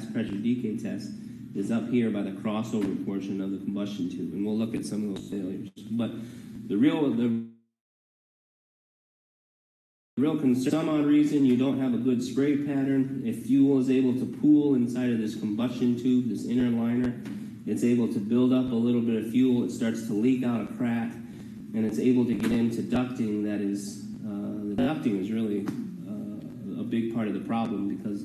gas pressure decay test is up here by the crossover portion of the combustion tube, and we'll look at some of those failures. But the real, the real concern, some odd reason you don't have a good spray pattern, if fuel is able to pool inside of this combustion tube, this inner liner, it's able to build up a little bit of fuel, it starts to leak out a crack, and it's able to get into ducting that is, uh, the ducting is really uh, a big part of the problem because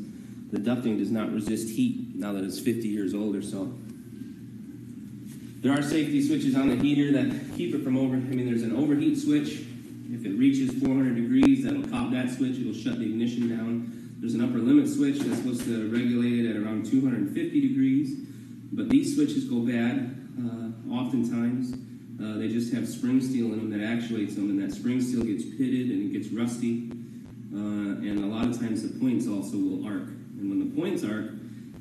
the ducting does not resist heat now that it's 50 years old or so. There are safety switches on the heater that keep it from over, I mean, there's an overheat switch. If it reaches 400 degrees, that'll pop that switch, it'll shut the ignition down. There's an upper limit switch that's supposed to regulate it at around 250 degrees. But these switches go bad uh, oftentimes. Uh, they just have spring steel in them that actuates them, and that spring steel gets pitted and it gets rusty. Uh, and a lot of times the points also will arc. The points arc,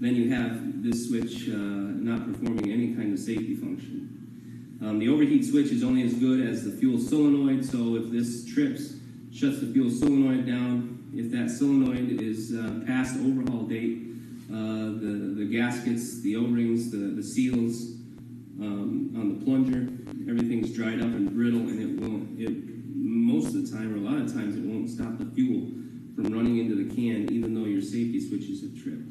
then you have this switch uh, not performing any kind of safety function. Um, the overheat switch is only as good as the fuel solenoid, so if this trips, shuts the fuel solenoid down. If that solenoid is uh, past overhaul date, uh, the, the gaskets, the O-rings, the, the seals um, on the plunger, everything's dried up and brittle, and it won't, it, most of the time, or a lot of times, it won't stop the fuel from running into the can, even though your safety switches have tripped.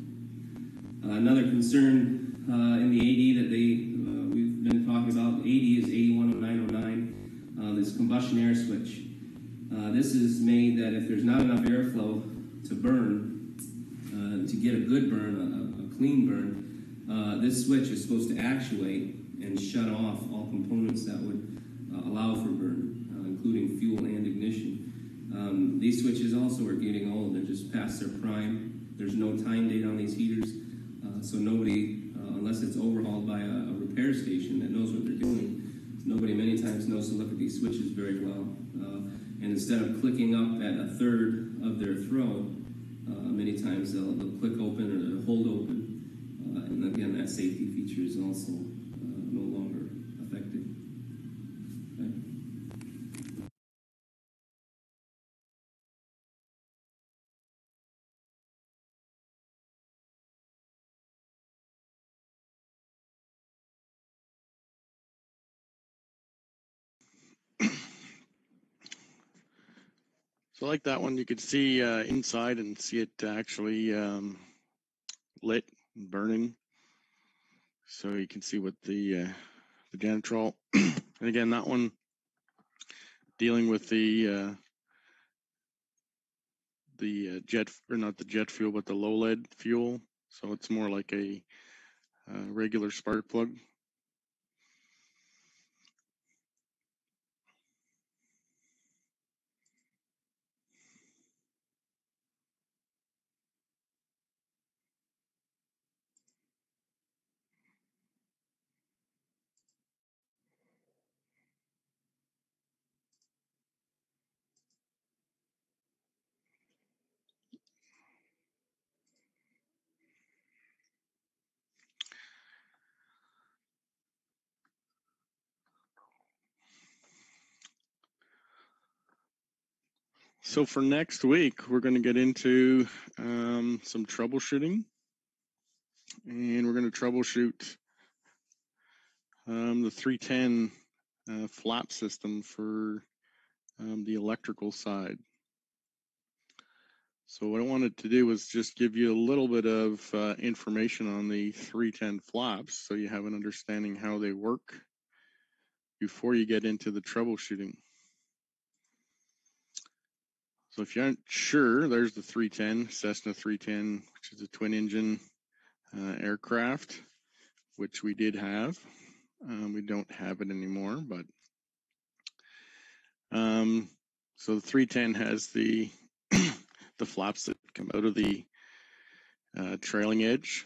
Uh, another concern uh, in the AD that they uh, we've been talking about, AD is 810909, uh, this combustion air switch. Uh, this is made that if there's not enough airflow to burn, to get a good burn, a, a clean burn, this switch is supposed to actuate and shut off all components that would allow for burn, including fuel and ignition. Um, these switches also are getting old; they're just past their prime. There's no time date on these heaters, uh, so nobody, uh, unless it's overhauled by a, a repair station that knows what they're doing, nobody many times knows to look at these switches very well. Uh, and instead of clicking up at a third of their throw, uh, many times they'll, they'll click open or they'll hold open. Uh, and again, that safety feature is also uh, no longer effective. Okay. So like that one, you could see uh, inside and see it actually um, lit and burning. So you can see what the uh, the Janitrol. and again, that one dealing with the uh, the uh, jet or not the jet fuel, but the low lead fuel. So it's more like a uh, regular spark plug. So for next week, we're going to get into um, some troubleshooting, and we're going to troubleshoot um, the 310 uh, flap system for um, the electrical side. So what I wanted to do was just give you a little bit of uh, information on the 310 flaps, so you have an understanding how they work before you get into the troubleshooting. So if you aren't sure, there's the 310, Cessna 310, which is a twin engine uh, aircraft, which we did have. Um, we don't have it anymore, but um, so the 310 has the the flaps that come out of the uh, trailing edge.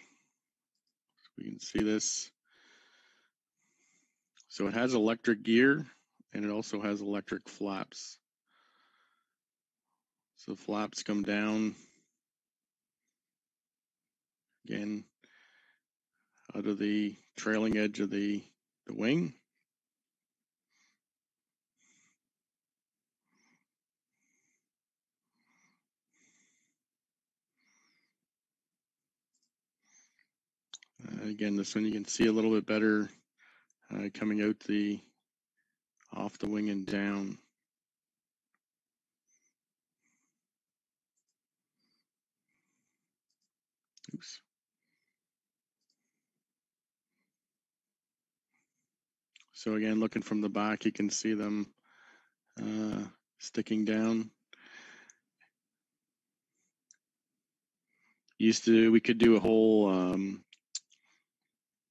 So we can see this. So it has electric gear and it also has electric flaps. So the flaps come down again out of the trailing edge of the, the wing. Uh, again, this one you can see a little bit better uh, coming out the off the wing and down. So again, looking from the back, you can see them uh, sticking down. Used to, we could do a whole, um,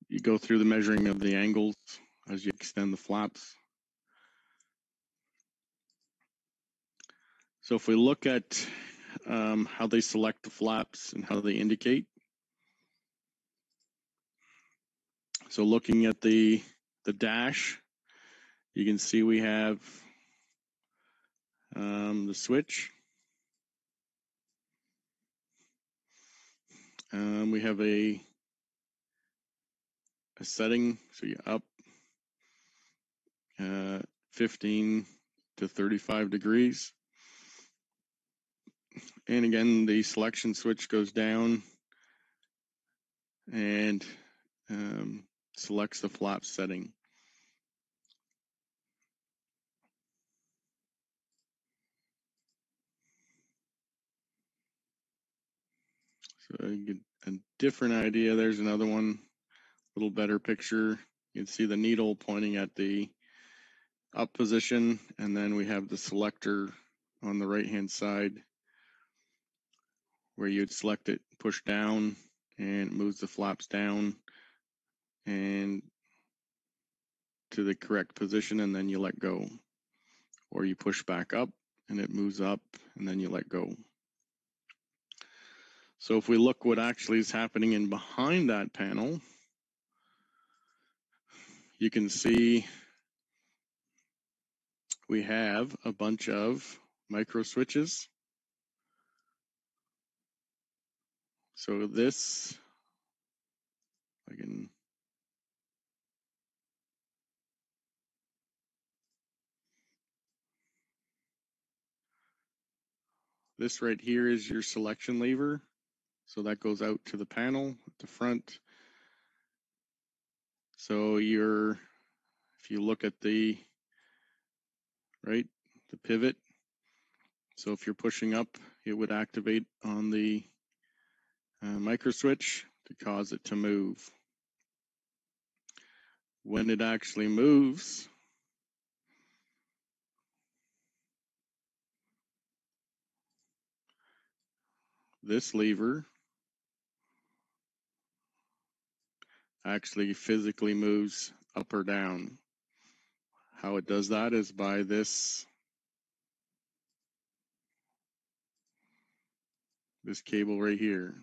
you go through the measuring of the angles as you extend the flaps. So if we look at um, how they select the flaps and how they indicate. So looking at the the dash, you can see we have um, the switch. Um, we have a a setting, so you up uh, 15 to 35 degrees. And again, the selection switch goes down and um, selects the flap setting. So get a different idea. There's another one, a little better picture. You can see the needle pointing at the up position, and then we have the selector on the right hand side where you'd select it, push down, and it moves the flaps down and to the correct position, and then you let go. Or you push back up and it moves up, and then you let go. So if we look what actually is happening in behind that panel, you can see we have a bunch of micro switches. So this, I can This right here is your selection lever. So that goes out to the panel at the front. So you're, if you look at the, right, the pivot. So if you're pushing up, it would activate on the uh, micro switch to cause it to move. When it actually moves, this lever actually physically moves up or down. How it does that is by this this cable right here.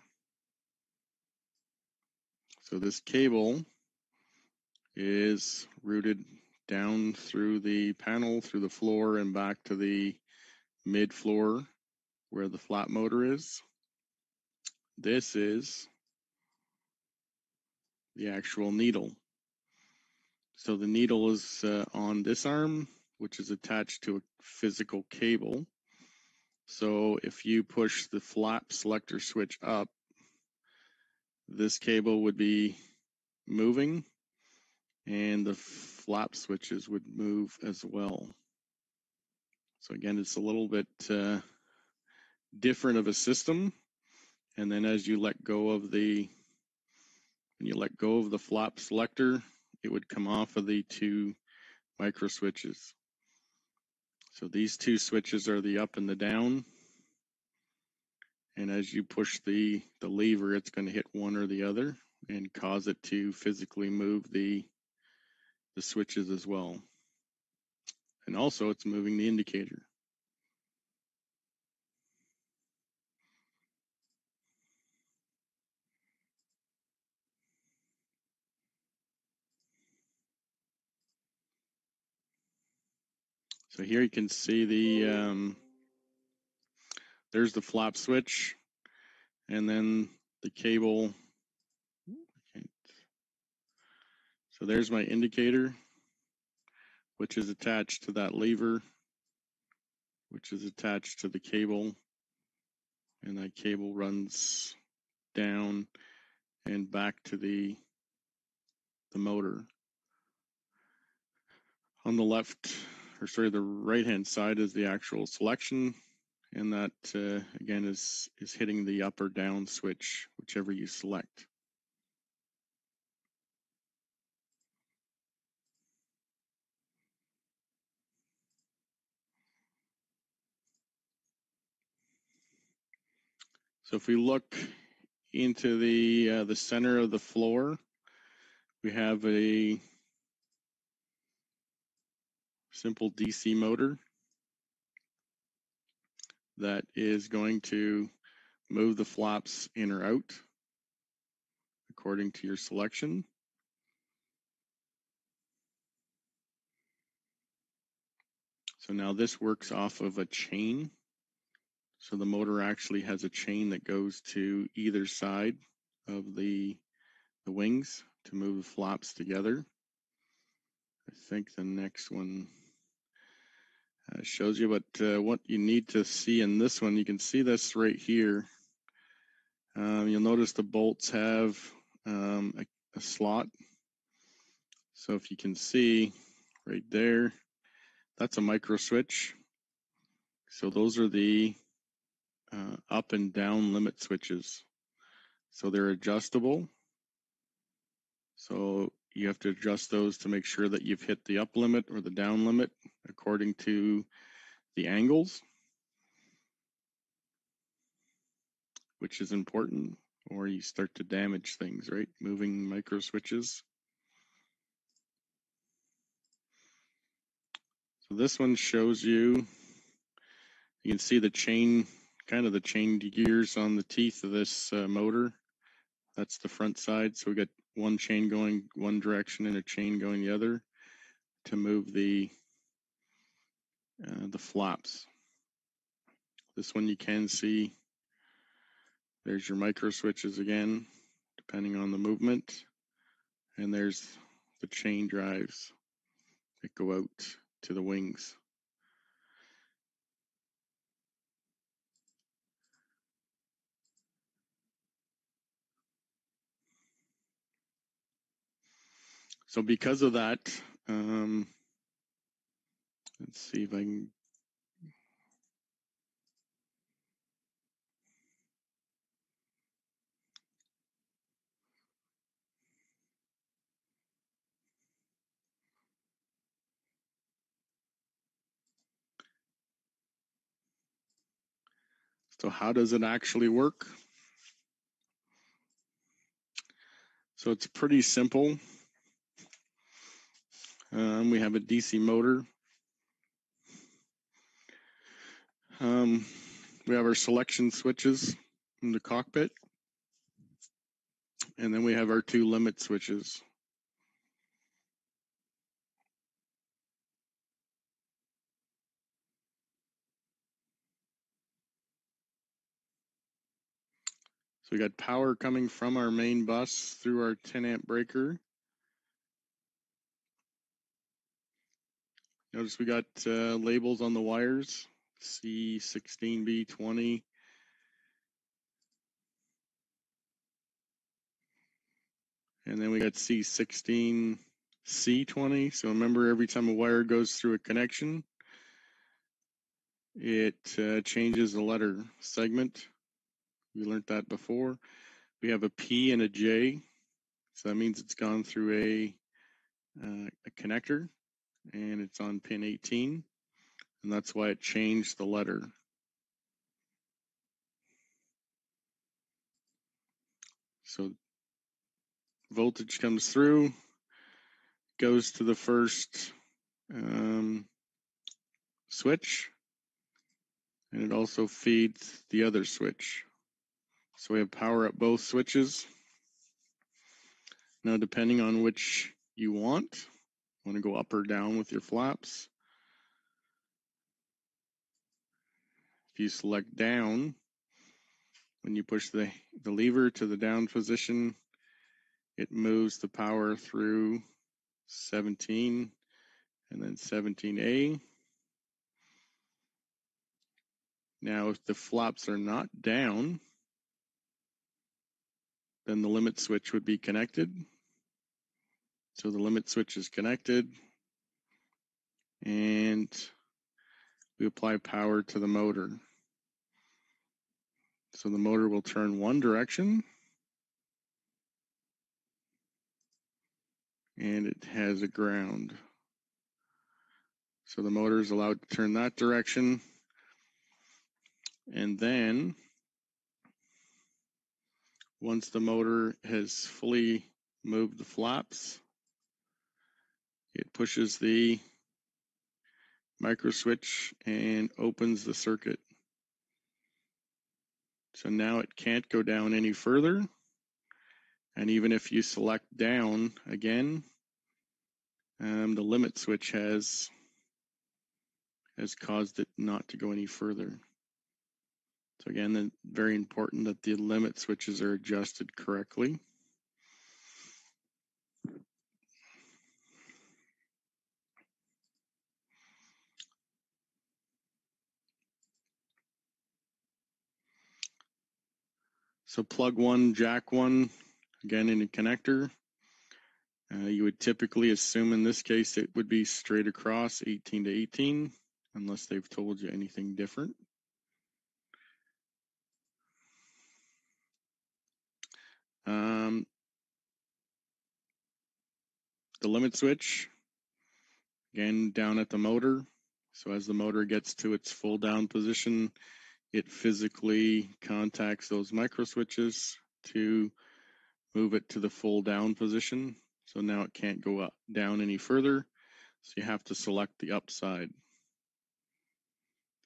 So this cable is routed down through the panel, through the floor, and back to the mid floor where the flap motor is. This is the actual needle. So the needle is uh, on this arm, which is attached to a physical cable. So if you push the flap selector switch up, this cable would be moving and the flap switches would move as well. So again, it's a little bit uh, different of a system. And then as you let go of the, when you let go of the flap selector, it would come off of the two micro switches. So these two switches are the up and the down. And as you push the, the lever, it's going to hit one or the other and cause it to physically move the, the switches as well. And also it's moving the indicator. So here you can see the, um, there's the flap switch and then the cable. So there's my indicator, which is attached to that lever, which is attached to the cable. And that cable runs down and back to the the motor. On the left, or sorry, the right hand side is the actual selection, and that uh, again is is hitting the up or down switch, whichever you select. So if we look into the uh, the center of the floor, we have a simple DC motor that is going to move the flaps in or out according to your selection. So now this works off of a chain. So the motor actually has a chain that goes to either side of the, the wings to move the flaps together. I think the next one uh, shows you what uh, what you need to see in this one. You can see this right here. Um, you'll notice the bolts have um, a, a slot. So if you can see right there, that's a micro switch. So those are the uh, up and down limit switches. So they're adjustable. So you have to adjust those to make sure that you've hit the up limit or the down limit according to the angles, which is important, or you start to damage things, right? Moving micro switches. So this one shows you, you can see the chain, kind of the chain gears on the teeth of this uh, motor. That's the front side. So we got one chain going one direction and a chain going the other to move the uh, the flaps. This one you can see there's your micro switches again, depending on the movement. And there's the chain drives that go out to the wings. So because of that, um, let's see if I can. So how does it actually work? So it's pretty simple. Um, we have a DC motor. Um, we have our selection switches in the cockpit. And then we have our two limit switches. So we got power coming from our main bus through our 10 amp breaker Notice we got uh, labels on the wires, C16B20. And then we got C16C20. So remember, every time a wire goes through a connection, it uh, changes the letter segment. We learned that before. We have a P and a J. So that means it's gone through a, uh, a connector and it's on pin 18 and that's why it changed the letter. So voltage comes through, goes to the first um, switch, and it also feeds the other switch. So we have power at both switches. Now, depending on which you want, Want to go up or down with your flaps. If you select down, when you push the, the lever to the down position, it moves the power through 17 and then 17A. Now, if the flaps are not down, then the limit switch would be connected So the limit switch is connected and we apply power to the motor. So the motor will turn one direction and it has a ground. So the motor is allowed to turn that direction. And then once the motor has fully moved the flaps, it pushes the micro switch and opens the circuit. So now it can't go down any further. And even if you select down again, um, the limit switch has has caused it not to go any further. So again, very important that the limit switches are adjusted correctly. So plug one, jack one, again in a connector. Uh, you would typically assume in this case it would be straight across 18 to 18, unless they've told you anything different. Um, the limit switch, again down at the motor. So as the motor gets to its full down position, it physically contacts those micro switches to move it to the full down position. So now it can't go up down any further. So you have to select the upside.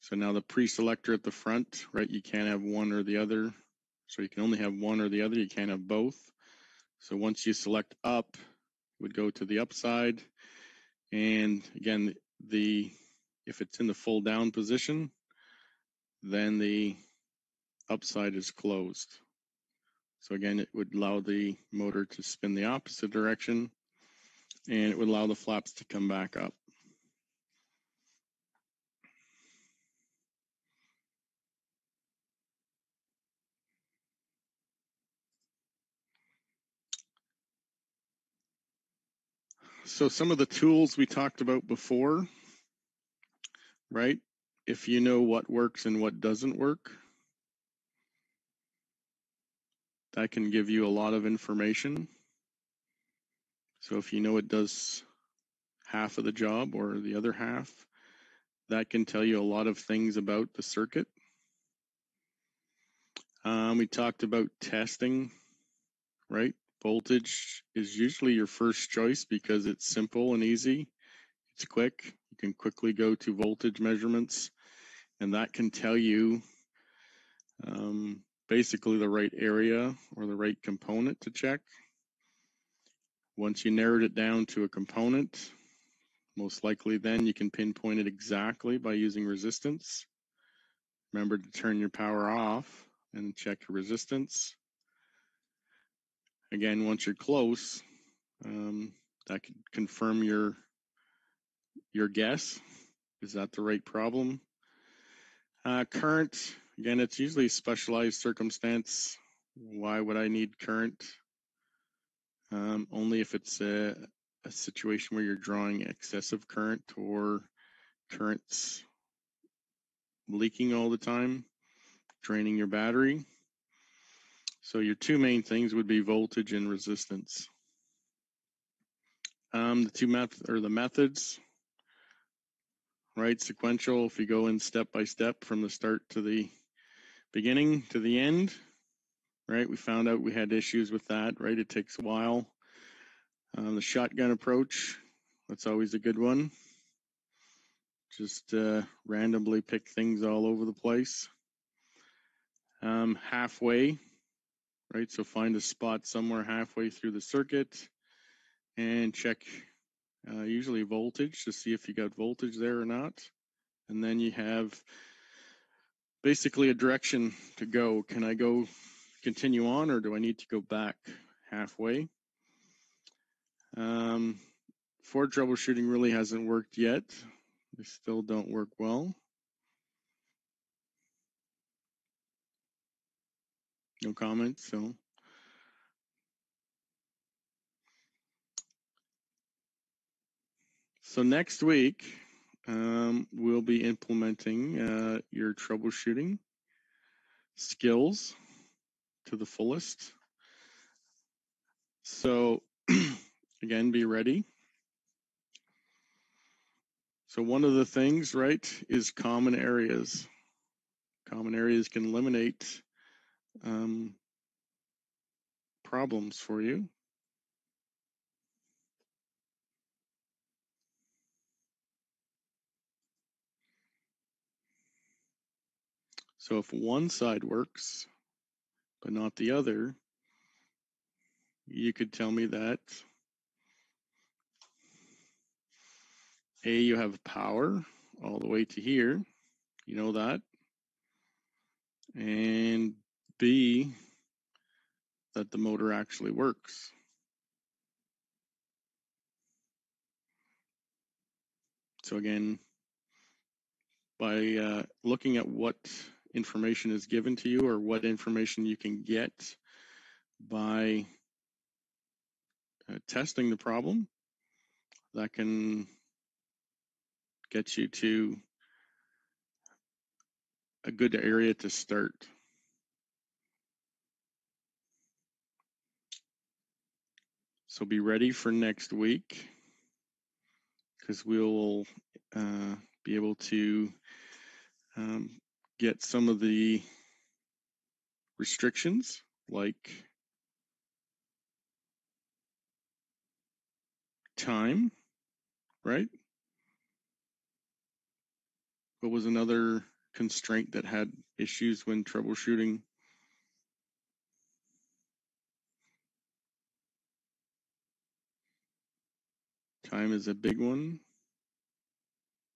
So now the pre-selector at the front, right? You can't have one or the other. So you can only have one or the other. You can't have both. So once you select up, it would go to the upside. And again, the if it's in the full down position, then the upside is closed. So again, it would allow the motor to spin the opposite direction and it would allow the flaps to come back up. So some of the tools we talked about before, right? If you know what works and what doesn't work, that can give you a lot of information. So if you know it does half of the job or the other half, that can tell you a lot of things about the circuit. Um, we talked about testing, right? Voltage is usually your first choice because it's simple and easy. It's quick. You can quickly go to voltage measurements, and that can tell you um, basically the right area or the right component to check. Once you narrowed it down to a component, most likely then you can pinpoint it exactly by using resistance. Remember to turn your power off and check your resistance. Again, once you're close, um, that could confirm your your guess. Is that the right problem? Uh, current, again, it's usually specialized circumstance. Why would I need current? Um, only if it's a, a situation where you're drawing excessive current or currents leaking all the time, draining your battery. So your two main things would be voltage and resistance. Um, the two method or the methods, right? Sequential. If you go in step by step from the start to the beginning to the end, right? We found out we had issues with that, right? It takes a while. Um, the shotgun approach, that's always a good one. Just uh, randomly pick things all over the place. Um, halfway, right? So find a spot somewhere halfway through the circuit and check uh, usually voltage to see if you got voltage there or not. And then you have basically a direction to go. Can I go continue on or do I need to go back halfway? Um, Ford troubleshooting really hasn't worked yet. They still don't work well. No comments, so. So next week, um, we'll be implementing uh, your troubleshooting skills to the fullest. So again, be ready. So one of the things, right, is common areas. Common areas can eliminate um, problems for you. So if one side works, but not the other, you could tell me that A, you have power all the way to here. You know that. And B, that the motor actually works. So again, by uh, looking at what information is given to you or what information you can get by uh, testing the problem, that can get you to a good area to start. So be ready for next week because we'll uh, be able to um, get some of the restrictions like time, right? What was another constraint that had issues when troubleshooting? Time is a big one.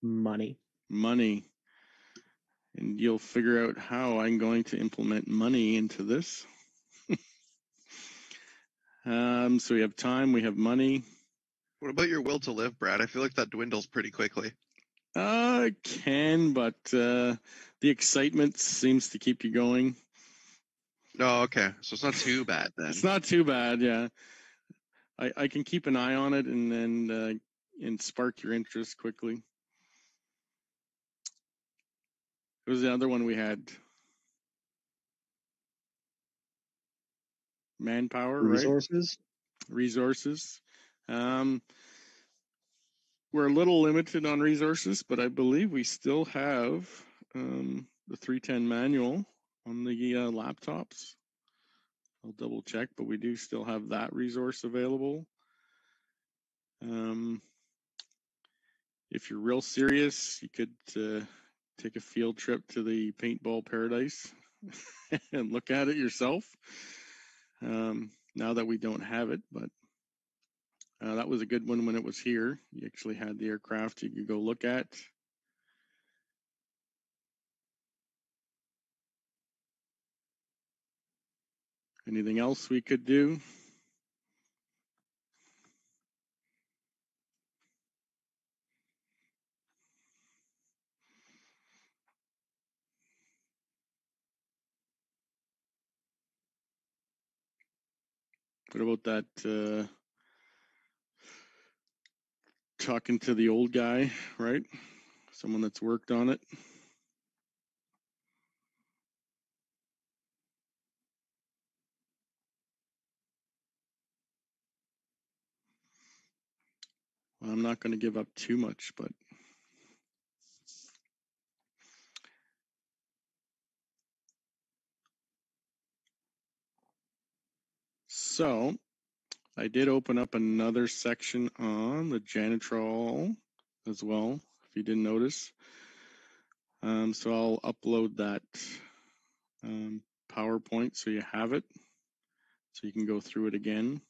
Money. Money. And you'll figure out how I'm going to implement money into this. um, so we have time, we have money. What about your will to live, Brad? I feel like that dwindles pretty quickly. Uh, it can, but uh, the excitement seems to keep you going. Oh, okay. So it's not too bad then. It's not too bad, yeah. I, I can keep an eye on it and then uh, and spark your interest quickly. It was the other one we had. Manpower, right? Resources. Resources. Um, we're a little limited on resources, but I believe we still have um, the 310 manual on the uh, laptops. I'll double check, but we do still have that resource available. Um, if you're real serious, you could uh, take a field trip to the paintball paradise and look at it yourself. Um, now that we don't have it, but uh, that was a good one when it was here. You actually had the aircraft you could go look at. Anything else we could do? What about that? Uh, talking to the old guy, right? Someone that's worked on it. Well, I'm not going to give up too much, but so I did open up another section on the Janitrol as well, if you didn't notice. Um, so I'll upload that um, PowerPoint so you have it, so you can go through it again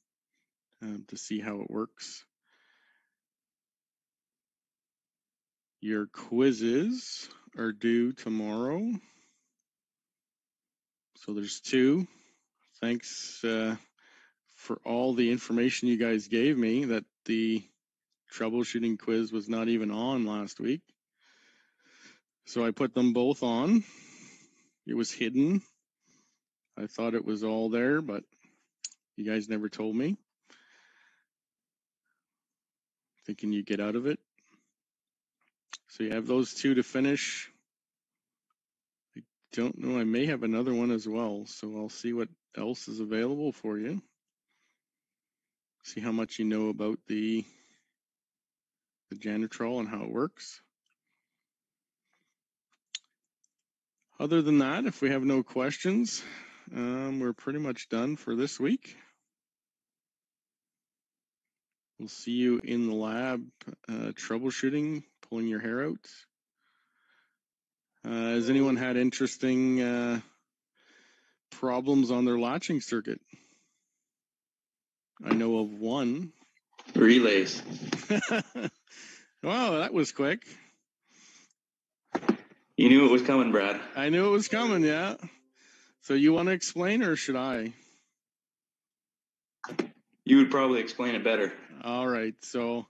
um, to see how it works. Your quizzes are due tomorrow. So there's two. Thanks uh, for all the information you guys gave me that the troubleshooting quiz was not even on last week. So I put them both on. It was hidden. I thought it was all there, but you guys never told me. Thinking you get out of it. So you have those two to finish. I don't know. I may have another one as well. So I'll see what else is available for you. See how much you know about the the Janitrol and how it works. Other than that, if we have no questions, um, we're pretty much done for this week. We'll see you in the lab uh, troubleshooting, pulling your hair out. Uh, has anyone had interesting uh, problems on their latching circuit? I know of one. Relays. wow, that was quick. You knew it was coming, Brad. I knew it was coming, yeah. So you want to explain or should I? You would probably explain it better. All right. So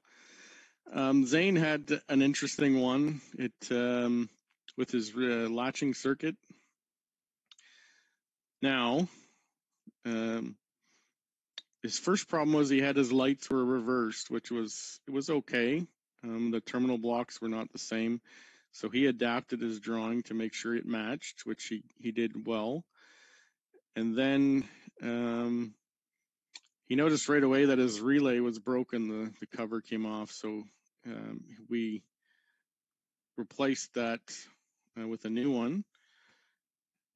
um, Zane had an interesting one. It um, with his uh, latching circuit. Now, um, his first problem was he had his lights were reversed, which was it was okay. Um, the terminal blocks were not the same, so he adapted his drawing to make sure it matched, which he he did well. And then um, he noticed right away that his relay was broken. The the cover came off, so um, we replaced that uh, with a new one.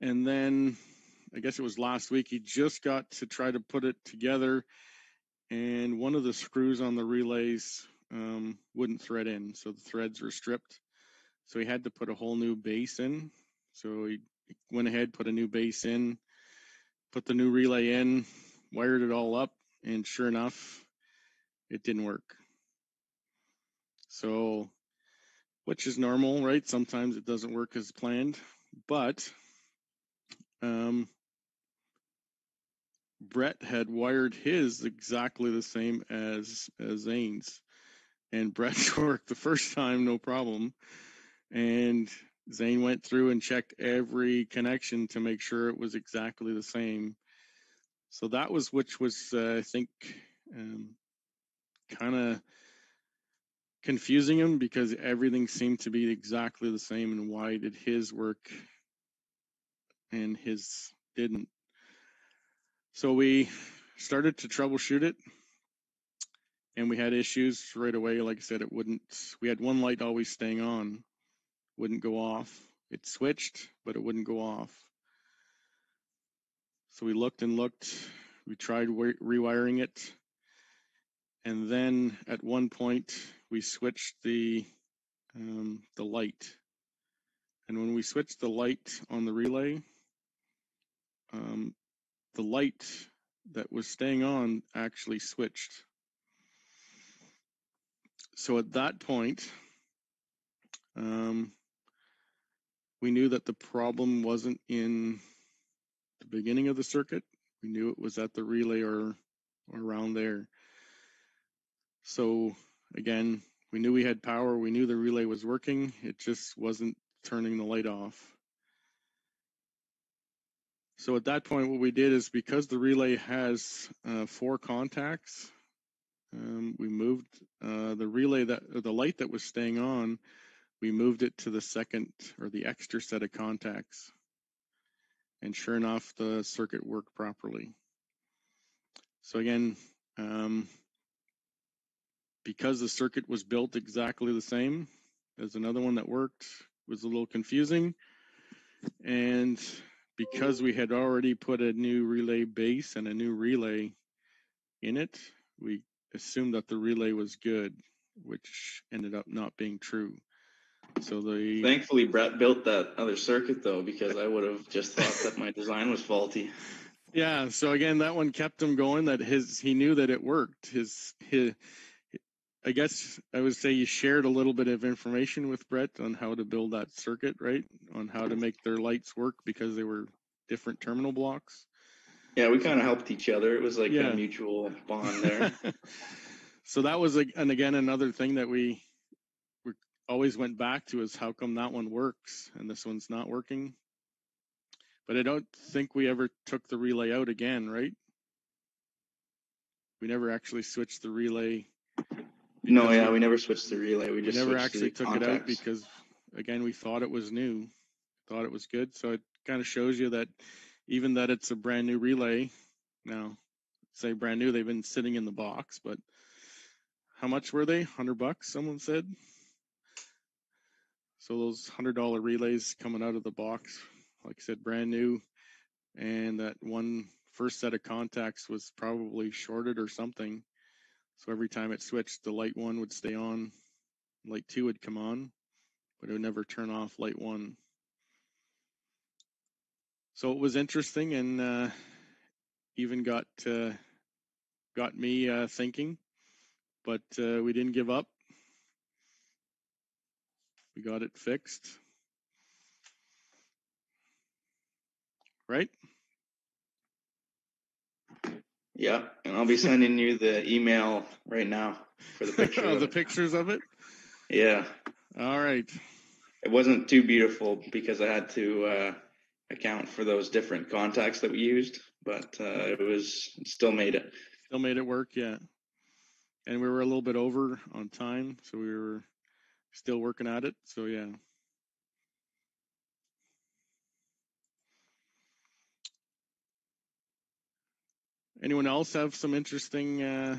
And then I guess it was last week, he just got to try to put it together, and one of the screws on the relays um, wouldn't thread in, so the threads were stripped. So he had to put a whole new base in. So he went ahead, put a new base in, put the new relay in, wired it all up, and sure enough, it didn't work. So, which is normal, right? Sometimes it doesn't work as planned, but um, Brett had wired his exactly the same as as Zane's, and Brett's worked the first time no problem, and Zane went through and checked every connection to make sure it was exactly the same. So that was which was uh, I think um, kind of confusing him because everything seemed to be exactly the same and why did his work and his didn't so we started to troubleshoot it and we had issues right away. Like I said, it wouldn't, we had one light always staying on, wouldn't go off. It switched, but it wouldn't go off. So we looked and looked, we tried rewiring it. And then at one point we switched the, um, the light. And when we switched the light on the relay, um, the light that was staying on actually switched. So at that point, um, we knew that the problem wasn't in the beginning of the circuit. We knew it was at the relay or, or around there. So again, we knew we had power. We knew the relay was working. It just wasn't turning the light off. So at that point, what we did is because the relay has uh, four contacts, um, we moved uh, the relay that the light that was staying on, we moved it to the second or the extra set of contacts. And sure enough, the circuit worked properly. So again, um, because the circuit was built exactly the same as another one that worked, was a little confusing. And Mm-hmm. because we had already put a new relay base and a new relay in it, we assumed that the relay was good, which ended up not being true. So the thankfully Brett built that other circuit though, because I would have just thought that my design was faulty. Yeah. So again, that one kept him going. That his he knew that it worked. His his. I guess I would say you shared a little bit of information with Brett on how to build that circuit, right? On how to make their lights work because they were different terminal blocks. Yeah, we kind of helped each other. It was like Yeah. a mutual bond there. so that was like, and again another thing that we we always went back to is how come that one works and this one's not working. But I don't think we ever took the relay out again, right? We never actually switched the relay No, yeah, we- never switched the relay. We just never actually took it out because, again, we thought it was new, thought it was good. So it kind of shows you that even that it's a brand new relay. Now, say brand new, they've been sitting in the box, but how much were they? Hundred bucks, someone said. So those hundred dollar relays coming out of the box, like I said, brand new, and that one first set of contacts was probably shorted or something. So every time it switched, the light one would stay on, light two would come on, but it would never turn off light one. So it was interesting and uh, even got uh, got me uh, thinking, but uh, we didn't give up. We got it fixed. Right? Yeah, and I'll be sending you the email right now for the picture. Oh, of the it. pictures of it. Yeah, All right. it wasn't too beautiful because I had to uh, account for those different contacts that we used, but uh, it was still made it. Still made it work, yeah. And we were a little bit over on time, so we were still working at it. So yeah. Anyone else have some interesting uh,